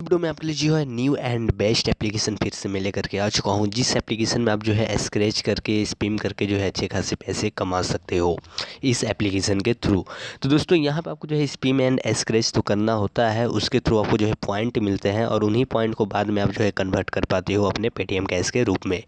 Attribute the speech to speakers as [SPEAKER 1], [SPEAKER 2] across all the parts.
[SPEAKER 1] Video में आपके लिए जो है न्यू एंड बेस्ट एप्लीकेशन फिर से मैं लेकर के आ चुका हूँ। जिस एप्लीकेशन में आप जो है स्क्रैच करके स्पिम करके जो है अच्छे खासे पैसे कमा सकते हो इस एप्लीकेशन के थ्रू तो दोस्तों, यहाँ पे आपको जो है स्पिम एंड स्क्रैच तो करना होता है, उसके थ्रू आपको जो है पॉइंट मिलते हैं और उन्हीं पॉइंट को बाद में आप जो है कन्वर्ट कर पाते हो अपने पेटीएम कैश के रूप में।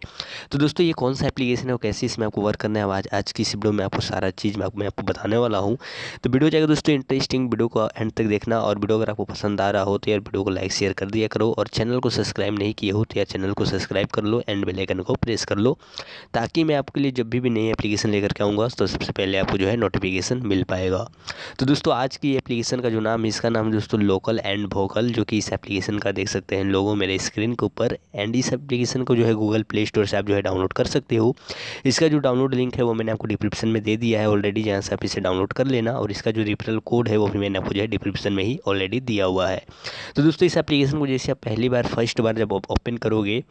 [SPEAKER 1] तो दोस्तों, ये कौन सा एप्लीकेशन है और कैसे इसमें आपको वर्क करना है? आज आज की इस वीडियो में आपको सारा चीज़ मैं मैं आपको बताने वाला हूँ। तो वीडियो जाएगा दोस्तों इंटरेस्टिंग वीडियो को एंड तक देखना और वीडियो अगर आपको पसंद आ रहा हो तो यार वीडियो को लाइक शेयर कर दिया करो और चैनल को सब्सक्राइब नहीं किए हो तो या चैनल को सब्सक्राइब कर लो एंड बेल आइकन को प्रेस कर लो ताकि मैं आपके लिए जब भी भी नई एप्लीकेशन लेकर के आऊँगा तो सबसे पहले आपको जो है नोटिफिकेशन मिल पाएगा। तो दोस्तों, आज की एप्लीकेशन का जो नाम है इसका नाम दोस्तों लोकल एंड वोकल जो कि इस एप्लीकेशन का देख सकते हैं लोगों मेरे स्क्रीन के ऊपर एंड इस एप्लीकेशन को जो है गूगल प्ले स्टोर से आप जो है डाउनलोड कर सकते हो। इसका जो डाउनलोड लिंक है वो मैंने आपको डिस्क्रिप्शन में दे दिया है ऑलरेडी जहाँ से आप इसे डाउनलोड कर लेना और इसका जो रिफरल कोड है वो भी मैंने आपको जो है डिस्क्रिप्शन में ही ऑलरेडी दिया हुआ है। तो दोस्तों, इस एप्लीकेशन को जैसे आप पहली बार फ़र्स्ट बार जब ओपन करोगे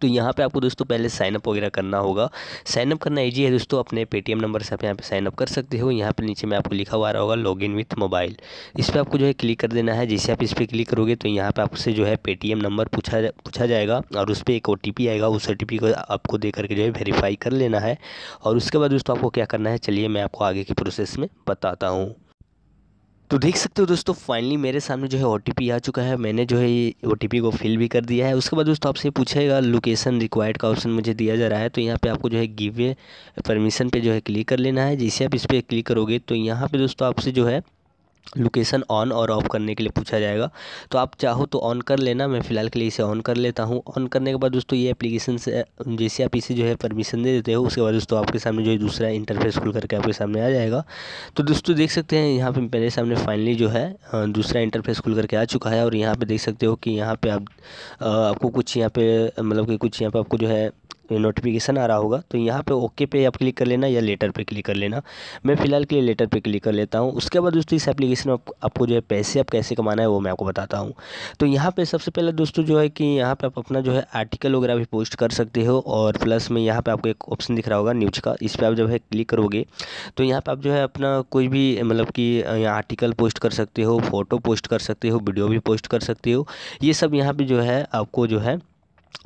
[SPEAKER 1] तो यहाँ पे आपको दोस्तों पहले साइनअप वगैरह करना होगा। साइनअप करना ईजी है दोस्तों अपने पेटीएम नंबर से आप यहाँ पे साइनअप कर सकते हो। यहाँ पे नीचे में आपको लिखा हुआ रहा होगा लॉगिन विथ मोबाइल इस पर आपको जो है क्लिक कर देना है। जैसे आप इस पर क्लिक करोगे तो यहाँ पे आपसे जो है पेटीएम नंबर पूछा जा, पूछा जाएगा और उस पर एक ओटीपी आएगा। उस ओटीपी को आपको दे करके जो है वेरीफाई कर लेना है। और उसके बाद दोस्तों आपको क्या करना है चलिए मैं आपको आगे की प्रोसेस में बताता हूँ। तो देख सकते हो दोस्तों फाइनली मेरे सामने जो है ओटीपी आ चुका है। मैंने जो है ये ओटीपी को फिल भी कर दिया है। उसके बाद दोस्तों, आपसे पूछेगा लोकेशन रिक्वायर्ड का ऑप्शन मुझे दिया जा रहा है तो यहाँ पे आपको जो है गिवे परमिशन पे जो है क्लिक कर लेना है। जैसे आप इस पर क्लिक करोगे तो यहाँ पे दोस्तों, आपसे जो है लोकेशन ऑन और ऑफ़ करने के लिए पूछा जाएगा। तो आप चाहो तो ऑन कर लेना, मैं फ़िलहाल के लिए इसे ऑन कर लेता हूँ। ऑन करने के बाद दोस्तों ये एप्लीकेशन से, जैसे आप इसे जो है परमिशन दे देते हो, उसके बाद दोस्तों आपके सामने जो है दूसरा इंटरफेस खुल करके आपके सामने आ जाएगा। तो दोस्तों देख सकते हैं, यहाँ पर मेरे सामने फाइनली जो है दूसरा इंटरफेस खुल करके आ चुका है। और यहाँ पर देख सकते हो कि यहाँ पर आप आपको कुछ यहाँ पे मतलब कि कुछ यहाँ पर आपको जो है नोटिफिकेशन आ रहा होगा तो यहाँ पे ओके पे आप क्लिक कर लेना या लेटर पे क्लिक कर लेना। मैं फ़िलहाल के लिए लेटर पे क्लिक कर लेता हूँ। उसके बाद दोस्तों, इस एप्लीकेशन में आपको जो है पैसे आप कैसे कमाना है, वो मैं आपको बताता हूँ। तो यहाँ पर सबसे पहले दोस्तों जो है कि यहाँ पर आप अपना जो है आर्टिकल वगैरह भी पोस्ट कर सकते हो और प्लस में यहाँ पर आपको एक ऑप्शन दिख रहा होगा न्यूज़ का। इस पर आप जब है क्लिक करोगे तो यहाँ पर आप जो है अपना कोई भी मतलब कि आर्टिकल पोस्ट कर सकते हो फ़ोटो पोस्ट कर सकते हो वीडियो भी पोस्ट कर सकते हो। ये सब यहाँ पर जो है आपको जो है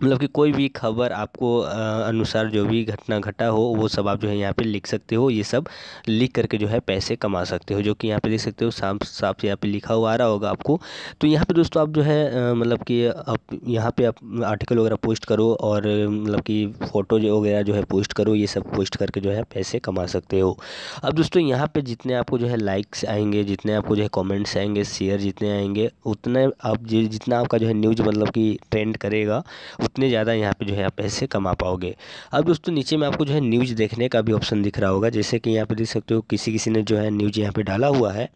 [SPEAKER 1] मतलब कि कोई भी खबर आपको अनुसार जो भी घटना घटा हो, वो सब आप जो है यहाँ पे लिख सकते हो, ये सब लिख करके जो है पैसे कमा सकते हो, जो कि यहाँ पे देख सकते हो, साफ़ साफ़ यहाँ पे लिखा हुआ आ रहा होगा आपको। तो यहाँ पे दोस्तों आप जो है मतलब कि आप यहाँ पे आप आर्टिकल वगैरह पोस्ट करो और मतलब कि फ़ोटो वगैरह जो है पोस्ट करो, ये सब पोस्ट करके जो है पैसे कमा सकते हो। अब दोस्तों यहाँ पर जितने आपको जो है लाइक्स आएँगे, जितने आपको जो है कॉमेंट्स आएँगे शेयर जितने आएँगे, उतने आप, जितना आपका जो है न्यूज़ मतलब कि ट्रेंड करेगा उतने ज़्यादा यहाँ पे जो है आप पैसे कमा पाओगे। अब दोस्तों नीचे में आपको जो है न्यूज़ देखने का भी ऑप्शन दिख रहा होगा, जैसे कि यहाँ पे देख सकते हो किसी किसी ने जो है न्यूज़ यहाँ पे डाला हुआ है।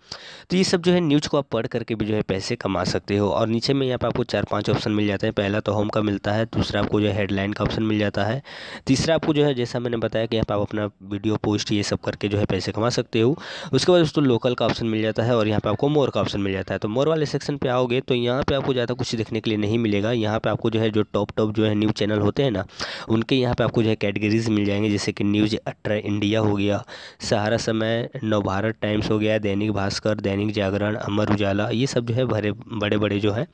[SPEAKER 1] तो ये सब जो है न्यूज़ को आप पढ़ करके भी जो है पैसे कमा सकते हो। और नीचे में यहाँ पर आपको चार, पाँच ऑप्शन मिल जाते हैं। पहला तो होम का मिलता है, दूसरा आपको जो है हेडलाइन का ऑप्शन मिल जाता है। तीसरा आपको जो है, जैसा मैंने बताया कि यहाँ पर आप अपना वीडियो पोस्ट ये सब करके जो है पैसे कमा सकते हो। उसके बाद दोस्तों लोकल का ऑप्शन मिल जाता है और यहाँ पर आपको मोर का ऑप्शन मिल जाता है। तो मोर वाले सेक्शन पर आओगे तो यहाँ पर आपको ज़्यादा कुछ देखने के लिए नहीं मिलेगा। यहाँ पर आपको जो है जो टॉप टॉप जो है न्यूज़ चैनल होते हैं ना, उनके यहाँ पे आपको जो है कैटेगरीज मिल जाएँगे, जैसे कि न्यूज़ अट्रा इंडिया हो गया सहारा समय नवभारत टाइम्स हो गया, दैनिक भास्कर, दैनिक जागरण, अमर उजाला, ये सब जो है भरे बड़े बड़े जो है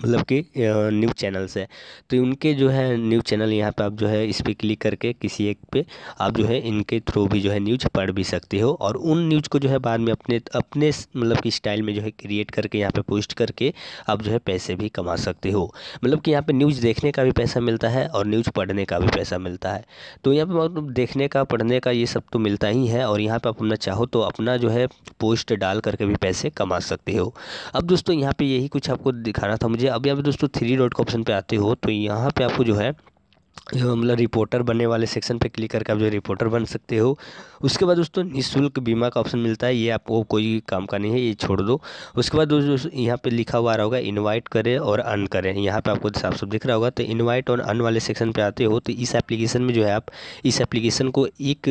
[SPEAKER 1] मतलब कि न्यूज़ चैनल्स है। तो उनके जो है न्यूज़ चैनल यहाँ पे आप जो है इस पर क्लिक करके किसी एक पे आप जो है इनके थ्रू भी जो है न्यूज़ पढ़ भी सकते हो और उन न्यूज़ को जो है बाद में अपने अपने मतलब कि स्टाइल में जो है क्रिएट करके यहाँ पे पोस्ट करके आप जो है पैसे भी कमा सकते हो। मतलब कि यहाँ पे न्यूज़ देखने का भी पैसा मिलता है और न्यूज़ पढ़ने का भी पैसा मिलता है। तो यहाँ पर मतलब देखने का, पढ़ने का ये सब तो मिलता ही है और यहाँ पर आप अपना चाहो तो अपना जो है पोस्ट डाल करके भी पैसे कमा सकते हो। अब दोस्तों यहाँ पर यही कुछ आपको दिखाना था मुझे। अब आप दोस्तों थ्री डॉट के ऑप्शन पे आते हो तो यहाँ पे आपको जो है मतलब रिपोर्टर बनने वाले सेक्शन पे क्लिक करके आप जो रिपोर्टर बन सकते हो। उसके बाद दोस्तों निःशुल्क बीमा का ऑप्शन मिलता है, ये आपको कोई काम का नहीं है, ये छोड़ दो। उसके बाद दोस्तों यहाँ पे लिखा हुआ आ रहा होगा इनवाइट करें और अन करें। यहाँ पे आपको साफ़ साफ़ दिख रहा होगा तो इनवाइट और अन वाले सेक्शन पे आते हो तो इस एप्लीकेशन में जो है आप, इस एप्लीकेशन को एक,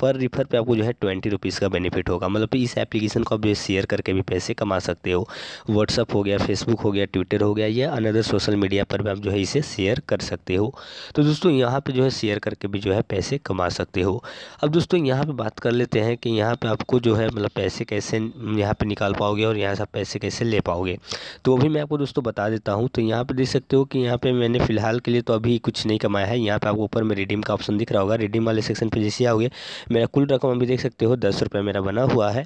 [SPEAKER 1] पर रिफर पर आपको जो है ट्वेंटी रुपीज़ का बेनिफिट होगा। मतलब इस एप्लीकेशन को आप जो शेयर करके भी पैसे कमा सकते हो। व्हाट्सअप हो गया फेसबुक हो गया ट्विटर हो गया, या अनदर सोशल मीडिया पर भी आप जो है इसे शेयर कर सकते हो। तो तो दोस्तों, यहाँ पे जो है शेयर करके भी जो है पैसे कमा सकते हो। अब दोस्तों, यहाँ पे बात कर लेते हैं कि यहाँ पे आपको जो है मतलब पैसे कैसे यहाँ पे निकाल पाओगे और यहाँ से पैसे कैसे ले पाओगे। तो अभी मैं आपको दोस्तों बता देता हूँ। तो यहाँ पर देख सकते हो कि यहाँ पर मैंने फ़िलहाल के लिए तो अभी कुछ नहीं कमाया है। यहाँ पर आपको ऊपर में रिडीम का ऑप्शन दिख रहा होगा। रिडीम वाले सेक्शन पर जैसे आओगे, मेरा कुल रकम अभी देख सकते हो दस रुपये मेरा बना हुआ है,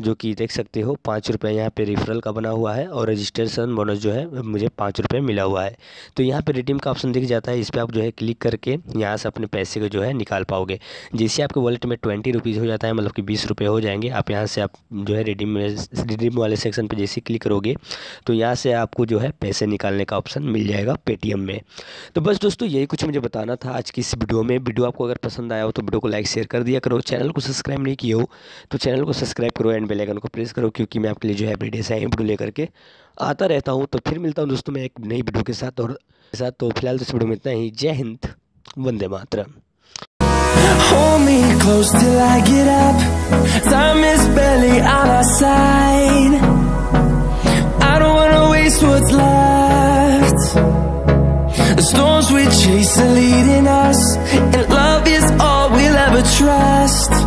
[SPEAKER 1] जो कि देख सकते हो पाँच रुपये यहाँ पर रिफरल का बना हुआ है और रजिस्ट्रेशन बोनस जो है मुझे पाँच रुपये मिला हुआ है। तो यहाँ पर रिडीम का ऑप्शन दिख जाता है। इस पर आप जो है, क्लिक करके यहाँ से अपने पैसे को जो है निकाल पाओगे। जैसे आपके वॉलेट में ट्वेंटी रुपीज़ हो जाता है मतलब कि बीस रुपये हो जाएँगे, आप यहाँ से आप जो है रिडीम रिडीम वाले सेक्शन पर जैसे क्लिक करोगे तो यहाँ से आपको जो है पैसे निकालने का ऑप्शन मिल जाएगा पेटीएम में। तो बस दोस्तों, यही कुछ मुझे बताना था आज की इस वीडियो में। वीडियो आपको अगर पसंद आया हो तो वीडियो को लाइक शेयर कर दिया करो। चैनल को सब्सक्राइब नहीं किया हो तो चैनल को सब्सक्राइब करो एंड बेलाइकन को प्रेस करो, क्योंकि मैं आपके लिए जो है एवरीडे से वीडियो लेकर के आता रहता हूँ तो फिर मिलता हूँ दोस्तों मैं एक नई वीडियो के साथ और के साथ तो फ़िलहाल तो इस वीडियो में इतना ही जय Hind Vande Mataram
[SPEAKER 2] Hold me close till I get up Time is barely on our side I don't wanna waste what's left The storms we chase are leading us And love is all we'll ever trust